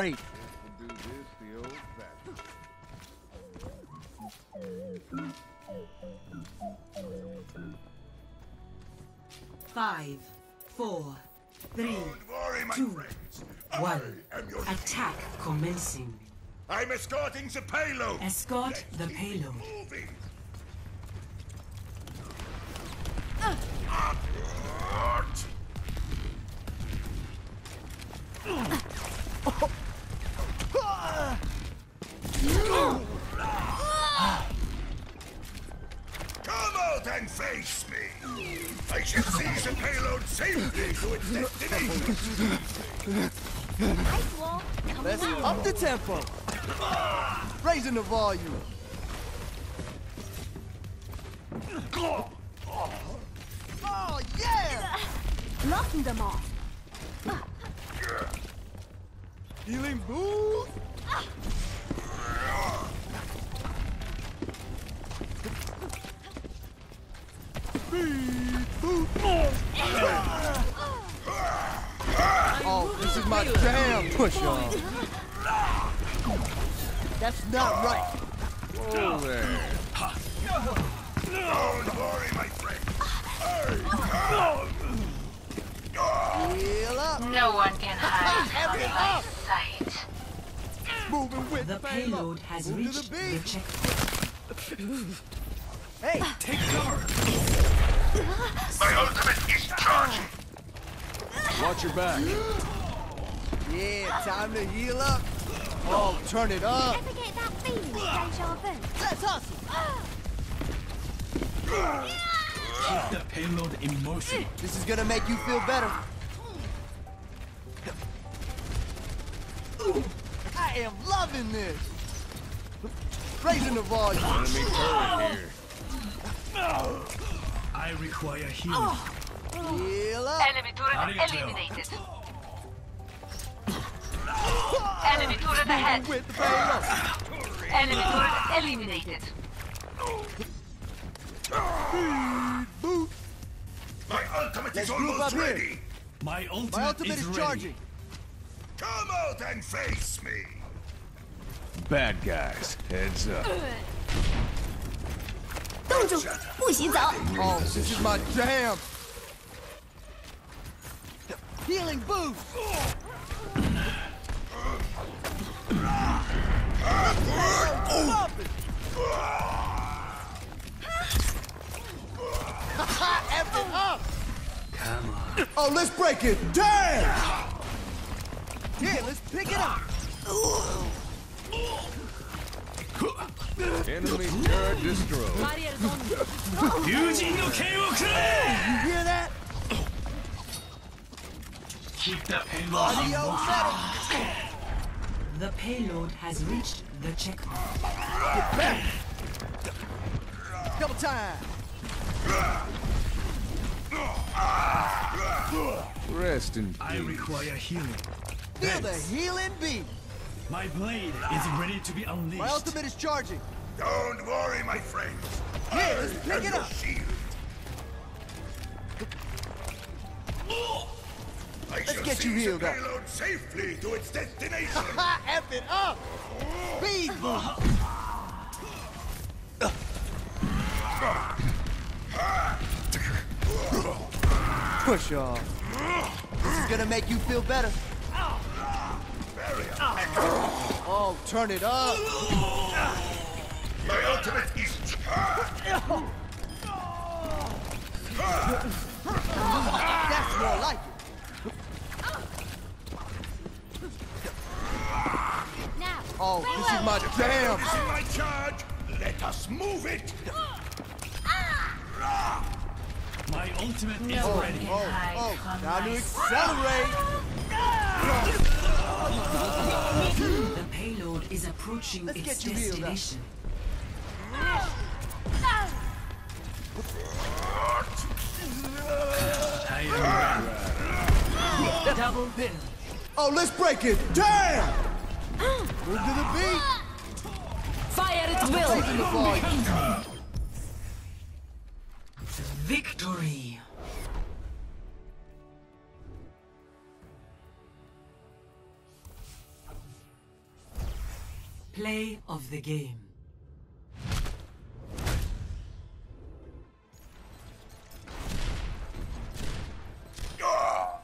Great. We'll do this the old. Five, four, three, worry, two, one. I am your Attack commencing. I'm escorting the payload. Escort the payload. Come out and face me. I shall seize the payload safely to its destination. Nice wall. Let's out. up the tempo. Raising the volume. Oh, yeah! Blocking them off. Healing boost. Oh, this is my damn Push on. That's not right. Whoa there. Don't worry, my friend. Heal up. No one can hide from my sight. Moving with The payload has Move reached the the checkpoint. Hey, Take cover. My ultimate is charging. Watch your back. yeah, time to heal up. Oh, turn it up. Ever get that feeling of deja vu? Let's hustle. Keep the payload in motion. This is gonna make you feel better. I am loving this. Raising the volume. Enemy turret here. I require healing. Heal up. Enemy turret eliminated. Enemy turret ahead. With the. Enemy turret eliminated. Boot. My ultimate Let's is almost up here. ready. My ultimate, My ultimate is ready. charging. Come out and face me. Bad guys. Heads up. 冻住，不许走。 Oh, this is my jam. Healing boost. Love it. F it up. Come on. Oh, let's break it. Damn. Yeah, let's pick it up. Enemy turret destroyed. You hear that? Keep the payload. The payload has reached the checkpoint. Double time! Rest in peace. I require healing. Feel the healing beat! My blade is ready to be unleashed. My ultimate is charging. Don't worry, my friends. Yeah, let's pick it up. shield. I shall get you seize healed up. payload safely to its destination. F it up. Speed boost. Push off. This is gonna make you feel better. Oh, turn it up. My ultimate is. That's more like it. Now. Oh, this is my jam. This Is my charge. Let us move it. My ultimate is Oh, ready. oh, oh, time to accelerate. Ah! The payload is approaching Let's its get you destination. I am ready. Double bill. Oh, let's break it. Damn. Move to the beat. Fire at will. Raising the volume. Victory. Play of the game. Ah!